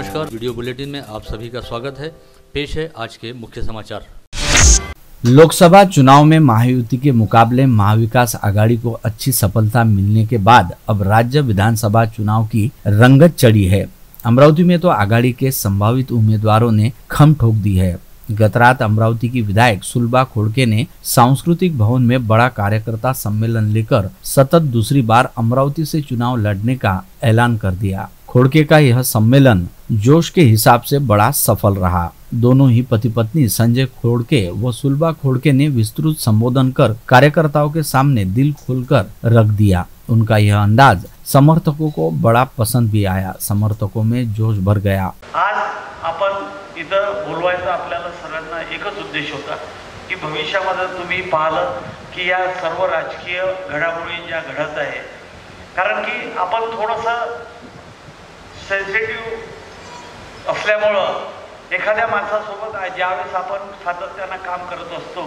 नमस्कार। Video bulletin में आप सभी का स्वागत है। पेश है आज के मुख्य समाचार। लोकसभा चुनाव में महायुति के मुकाबले महाविकास आघाड़ी को अच्छी सफलता मिलने के बाद अब राज्य विधानसभा चुनाव की रंगत चढ़ी है। अमरावती में तो आघाड़ी के संभावित उम्मीदवारों ने खम ठोक दी है। गत रात अमरावती की विधायक सुलभा खोड़के ने सांस्कृतिक भवन में बड़ा कार्यकर्ता सम्मेलन लेकर सतत दूसरी बार अमरावती से चुनाव लड़ने का ऐलान कर दिया। खोड़के का यह सम्मेलन जोश के हिसाब से बड़ा सफल रहा। दोनों ही पति पत्नी संजय खोड़के व सुलभा खोड़के ने विस्तृत संबोधन कर कार्यकर्ताओं के सामने दिल खोलकर रख दिया। उनका यह अंदाज समर्थकों को बड़ा पसंद भी आया। समर्थकों में जोश भर गया। आज आपण इथं बोलवायचा आपल्याला सर्वांना एकच उद्देश होता की भविष्यामध्ये तुम्ही पाहिलं की या सर्व राजकीय घडामोडी ज्या घडत आहे, कारण की आपण थोडंसं सेन्सिटिव्ह असल्यामुळं एखाद्या माणसासोबत ज्यावेळेस आपण सातत्यानं काम करत असतो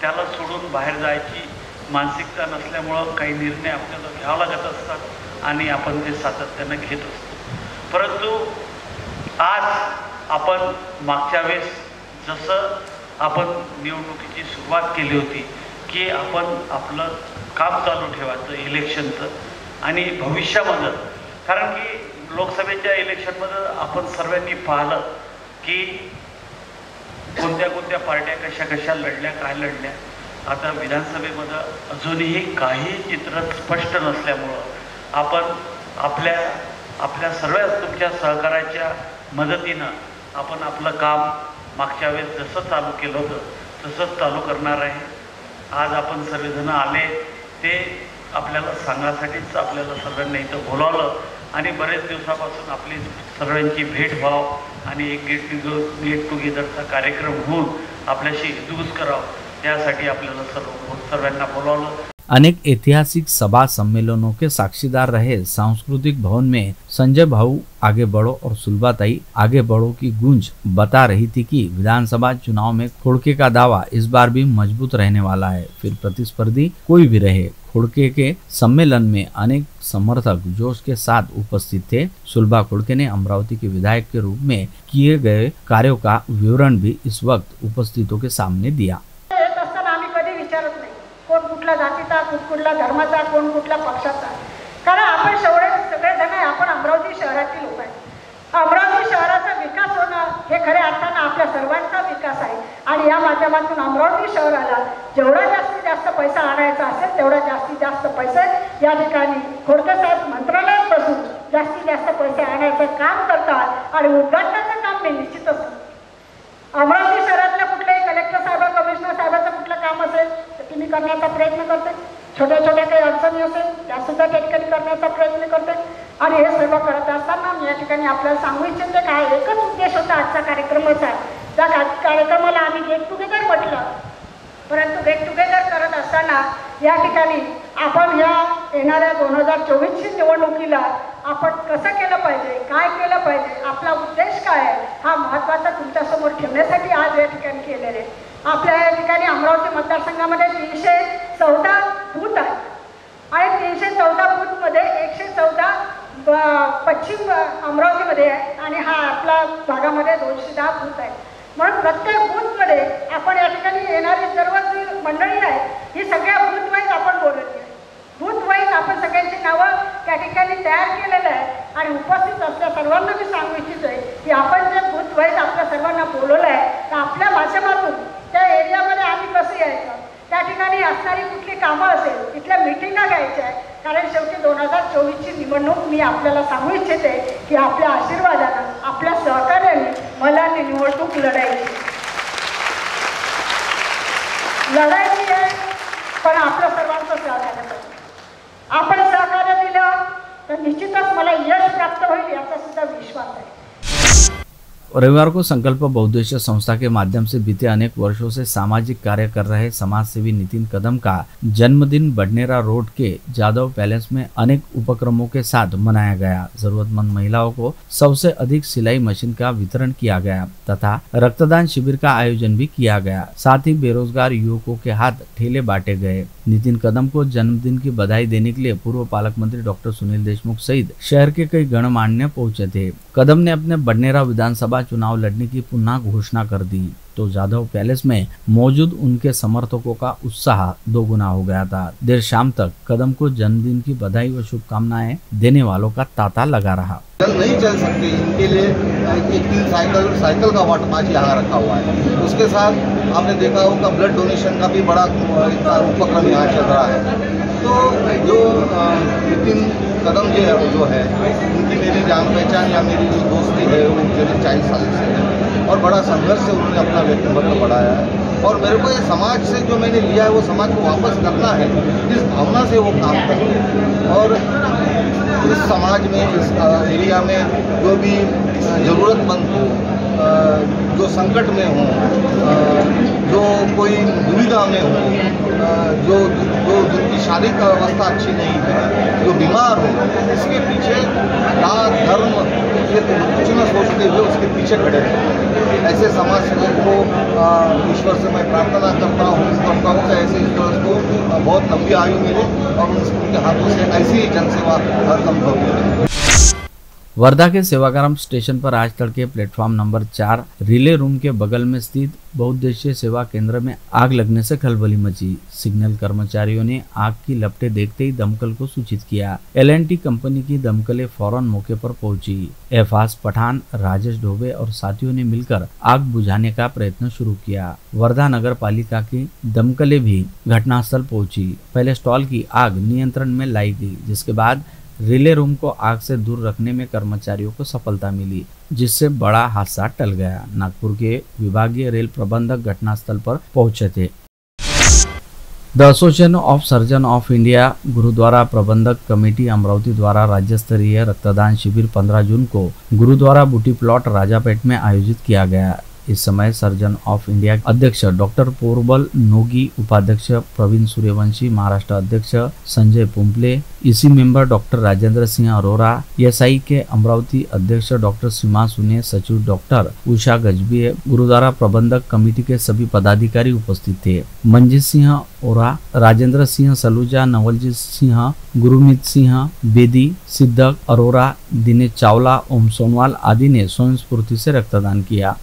त्याला सोडून बाहेर जायची मानसिकता नसल्यामुळं काही निर्णय आपल्याला घ्यावं लागत असतात आणि आपण ते सातत्यानं घेत असतो. परंतु आज आपण मागच्या वेळेस जसं आपण निवडणुकीची सुरुवात केली होती की आपण आपलं काम चालू ठेवायचं इलेक्शनचं आणि भविष्यामध्ये कारण की लोकसभेच्या इलेक्शनमध्ये आपण सर्वांनी पाहिलं की कोणत्या कोणत्या पार्ट्या कशा कशा लढल्या काय लढल्या. आता विधानसभेमध्ये अजूनही काही चित्र स्पष्ट नसल्यामुळं आपण आपल्या आपल्या सर्व तुमच्या सहकार्याच्या मदतीनं आपण आपलं काम मागच्या वेळेस जसं चालू केलं होतं तसंच चालू करणार आहे. आज आपण सर्वजण आले ते आपल्याला सांगण्यासाठीच आपल्याला सर्वांना इथं बोलावलं. आणि बरेच दिवसापासून आपली सर्वांची भेट व्हाव आणि एक गेट टुगे गेट टुगेदरचा कार्यक्रम होऊन आपल्याशी हितगुज करावं त्यासाठी आपल्याला सर्व सर्वांना बोलावलं. अनेक ऐतिहासिक सभा सम्मेलनों के साक्षीदार रहे सांस्कृतिक भवन में संजय भाऊ आगे बढ़ो और सुलभाताई आगे बढ़ो की गूंज बता रही थी कि विधानसभा चुनाव में खोड़के का दावा इस बार भी मज़बूत रहने वाला है, फिर प्रतिस्पर्धी कोई भी रहे। खोड़के के सम्मेलन में अनेक समर्थक जोश के साथ उपस्थित थे। सुलभा खोड़के ने अमरावती के विधायक के रूप में किए गए कार्यों का विवरण भी इस वक्त उपस्थितों के सामने दिया। कारण आपण शेवळे सगळेजण आपण अमरावती शहरातील लोक अमरावती शहराचा विकास होणं हे खऱ्या आपल्या सर्वांचा विकास आहे. आणि या माध्यमातून अमरावती शहराला जेवढा जास्तीत जास्त पैसा आणायचा असेल तेवढा जास्तीत जास्त पैसे या ठिकाणी खोडके साहेब मंत्रालयात बसून जास्तीत जास्त पैसे आणायचं काम करतात आणि उद्घाटनाचं काम मी निश्चितच अमरावती शहरातल्या कुठल्याही कलेक्टर साहेब कमिशनर साहेबाचं कुठलं काम असेल तर ती मी करण्याचा प्रयत्न करते. छोट्या छोट्या काही अडचणी असेल त्यासुद्धा त्या ठिकाणी करण्याचा प्रयत्न करते. आणि हे सर्व करत असताना मी या ठिकाणी आपल्याला सांगू इच्छिते काय एकच उद्देश होता आजचा कार्यक्रमाचा. त्या कार्यक्रमाला आम्ही गेट टुगेदर म्हटलं. परंतु गेट टुगेदर करत असताना या ठिकाणी आपण या येणाऱ्या दोन हजार चोवीसची निवडणुकीला आपण कसं केलं पाहिजे काय केलं पाहिजे आपला उद्देश काय आहे हा महत्त्वाचा तुमच्यासमोर ठेवण्यासाठी आज या ठिकाणी केलेले आहे. आपल्या या ठिकाणी अमरावती मतदारसंघामध्ये तीनशे चौदा बूथ आहेत. आणि तीनशे चौदा बूथमध्ये एकशे चौदा पश्चिम अमरावतीमध्ये आहे आणि हा आपला भागामध्ये दोनशे दहा बूथ आहे. म्हणून प्रत्येक बूथमध्ये आपण या ठिकाणी येणारी सर्व जी मंडळी आहे ही सगळ्या बूथवाईज आपण बोलत आहे. बूथ आपण सगळ्यांची नावं त्या ठिकाणी तयार केलेलं आहे आणि उपस्थित असल्या सर्वांना मी सांगू इच्छितो आहे की आपण जे बूथवाईज आपल्या सर्वांना बोलवलं आहे तर आपल्या माध्यमातून त्या एरियामध्ये आम्ही कसं यायचं? त्या ठिकाणी असणारी कुठली कामं असेल तिथल्या मिटिंगा काय? कारण शेवटी दोन हजार चोवीसची निवडणूक मी आपल्याला सांगू इच्छिते की आपल्या आशीर्वादानं आपल्या सहकार्याने मला ती निवडणूक लढायची. लढायची आहे पण आपलं सर्वांचं सहकार्य आपण सहकार्य दिलं तर निश्चितच मला यश प्राप्त होईल याचा सुद्धा विश्वास आहे. रविवार को संकल्प बहुद्देश्य संस्था के माध्यम से बीते अनेक वर्षों से सामाजिक कार्य कर रहे समाज सेवी नितिन कदम का जन्मदिन बडनेरा रोड के जादव पैलेस में अनेक उपक्रमों के साथ मनाया गया। जरूरतमंद महिलाओं को सबसे अधिक सिलाई मशीन का वितरण किया गया तथा रक्तदान शिविर का आयोजन भी किया गया। साथ ही बेरोजगार युवकों के हाथ ठेले बांटे गए। नितिन कदम को जन्मदिन की बधाई देने के लिए पूर्व पालक मंत्री डॉक्टर सुनील देशमुख सहित शहर के कई गणमान्य पहुँचे थे। कदम ने अपने बडनेरा विधानसभा चुनाव लड़ने की पुनः घोषणा कर दी। तो जाधव पैलेस में मौजूद उनके समर्थकों का उत्साह दोगुना हो गया था। देर शाम तक कदम को जन्मदिन की बधाई व शुभकामनाएँ देने वालों का तांता लगा रहा। चल नहीं चल सकते। इनके लिए एक तीन साइकिल साइकिल का वाटर पाँच यहाँ रखा हुआ है। उसके साथ आपने देखा होगा ब्लड डोनेशन का भी बड़ा उपक्रम यहाँ चल रहा है। तो जो नितिन कदम जो है जो है, उनकी मेरी जान पहचान या मेरी जो दोस्ती है, वो मुझे चालीस साल से है। और बड़ा संघर्ष से उन्होंने अपना व्यक्तित्व बढ़ाया है। और मेरे को ये समाज से जो मैंने लिया है, वो समाज को वापस करना है, इस भावना से वो काम कर हैं। और इस समाज में, इस एरिया में जो भी ज़रूरतमंद हो जो संकट में हो जो कोई दुविधा में हो जो जो, जिनकी शारीरिक अवस्था अच्छी नहीं है, जो बीमार हो, इसके पीछे जात धर्म ये कुछ न सोचते हुए उसके पीछे खड़े रहते ऐसे समाज सेवक को ईश्वर से मैं प्रार्थना करता हूँ करता हूँ कि ऐसे ईश्वर को बहुत लंबी आयु मिले और उनके हाथों से ऐसी ही जनसेवा हर संभव मिले वर्धा के सेवाग्राम स्टेशन पर आज तड़के प्लेटफॉर्म नंबर चार रिले रूम के बगल में स्थित बहुद्देशीय सेवा केंद्र में आग लगने से खलबली मची। सिग्नल कर्मचारियों ने आग की लपटे देखते ही दमकल को सूचित किया। एलएनटी कंपनी की दमकलें फ़ौरन मौके पर पहुँची। एफास पठान, राजेश ढोबे और साथियों ने मिलकर आग बुझाने का प्रयत्न शुरू किया। वर्धा नगर पालिका की दमकलें भी घटनास्थल पहुँची। पहले स्टॉल की आग नियंत्रण में लाई गई, जिसके बाद रिले रूम को आग से दूर रखने में कर्मचारियों को सफलता मिली, जिससे बड़ा हादसा टल गया। नागपुर के विभागीय रेल प्रबंधक घटनास्थल पर पहुँचे थे। The association of surgeon of India, Gurudwara Prabandhak committee Amravati द्वारा राज्य स्तरीय रक्तदान शिविर 15 जून को गुरुद्वारा बूटी प्लॉट राजापेट में आयोजित किया गया। इस समय सर्जन ऑफ़ इंडिया अध्यक्ष डॉक्टर पोरबल नोगी, उपाध्यक्ष प्रवीण सूर्यवंशी, महाराष्ट्र अध्यक्ष संजय पुंपले, इसी member doctor Rajendra Singh Arora, SI के अमरावती अध्यक्ष डॉक्टर सीमा सुने, सचिव डॉक्टर उषा गजबी गुरुद्वारा प्रबंधक कमेटी के सभी पदाधिकारी उपस्थित थे। मंजीत सिंह ओरा राजेंद्र सिंह सलूजा, नवलजीत सिंह, गुरुमीत सिंह, बेदी सिद्धक अरोरा, दिनेश चावला, ओम सोनवाल आदि ने स्वयं स्फूर्ति से रक्तदान किया।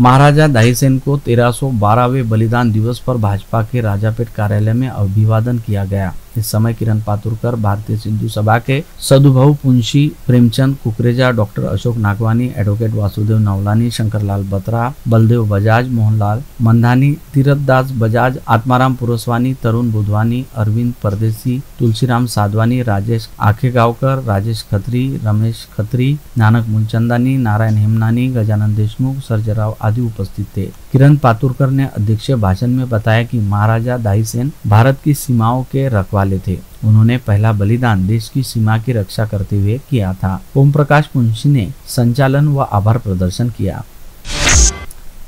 महाराजा दाहीसेन को तेरह सौ बारहवें बलिदान दिवस पर भाजपा के राजापेट कार्यालय में अभिवादन किया गया। इस समय किरण पातुरकर भारतीय सिंधु सभा के सदुभाऊ पुंशी प्रेमचंद कुकरेजा, डॉक्टर अशोक नागवानी, एडवोकेट वासुदेव नवलानी, शंकरलाल बत्रा, बलदेव बजाज मोहनलाल, मंधानी तीरथ बजाज, आत्माराम पुरस्वानी, तरुण बुधवानी, अरविंद परदेसी, तुलसीराम साधवानी, राजेश आखेगावकर, राजेश खत्री, रमेश खत्री, नानक मुलचंदानी नारायण हेमनानी गजानंद देशमुख, सर्जराव आदि उपस्थित थे। किरण पातुरकर ने अध्यक्ष भाषण में बताया कि महाराजा दाईसेन भारत की सीमाओं के रखवा वाले थे। उन्होंने पहला बलिदान देश की सीमा की रक्षा करते हुए किया था। ओम प्रकाश मुंशी ने संचालन व आभार प्रदर्शन किया।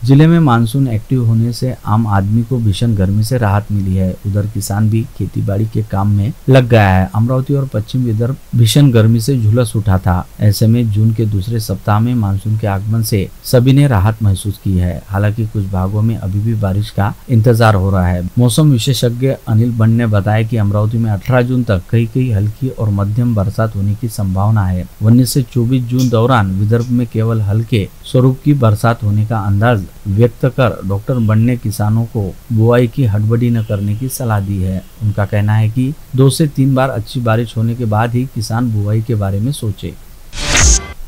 ज़िले में मानसून एक्टिव होने से आम आदमी को भीषण गर्मी से राहत मिली है। उधर किसान भी खेती के काम में लग गया है। अमरावती और पश्चिम विदर्भ भीषण गर्मी से झुलस उठा था। ऐसे में जून के दूसरे सप्ताह में मानसून के आगमन से सभी ने राहत महसूस की है। हालाँकि कुछ भागों में अभी भी बारिश का इंतज़ार हो रहा है। मौसम विशेषज्ञ अनिल बंड ने बताया की अमरावती में अठारह जून तक कई कई हल्की और मध्यम बरसात होने की संभावना है। उन्नीस से चौबीस जून दौरान विदर्भ में केवल हल्के स्वरूप की बरसात होने का अंदाज व्यक्त कर डॉक्टर बनने किसानों को बुआई की हड़बड़ी न करने की सलाह दी है। उनका कहना है कि दो से तीन बार अच्छी बारिश होने के बाद ही किसान बुआई के बारे में सोचे।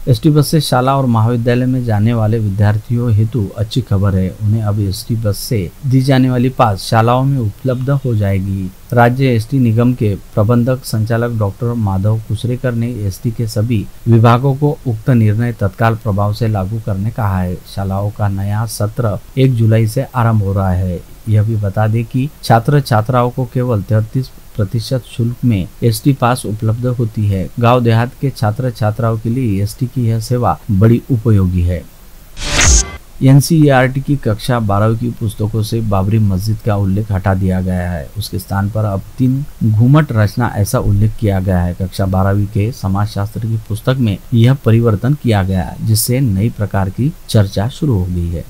एसटी बस से शाला और महाविद्यालय में जाने वाले विद्यार्थियों हेतु अच्छी खबर है। उन्हें अब एस टी बस से दी जाने वाली पास शालाओं में उपलब्ध हो जाएगी। राज्य एसटी निगम के प्रबंधक संचालक डॉक्टर माधव कुशरेकर ने एसटी के सभी विभागों को उक्त निर्णय तत्काल प्रभाव से लागू करने कहा है। शालाओं का नया सत्र एक जुलाई से आरंभ हो रहा है। यह भी बता दें कि छात्र छात्राओं को केवल तैतीस प्रतिशत शुल्क में एसटी पास उपलब्ध होती है। गाँव देहात के छात्र छात्राओं के लिए एसटी की यह सेवा बड़ी उपयोगी है। एनसीईआरटी की कक्षा बारहवीं की पुस्तकों से बाबरी मस्जिद का उल्लेख हटा दिया गया है। उसके स्थान पर अब तीन घूमट रचना ऐसा उल्लेख किया गया है। कक्षा बारहवीं के समाज शास्त्र की पुस्तक में यह परिवर्तन किया गया जिससे नई प्रकार की चर्चा शुरू हो गई है।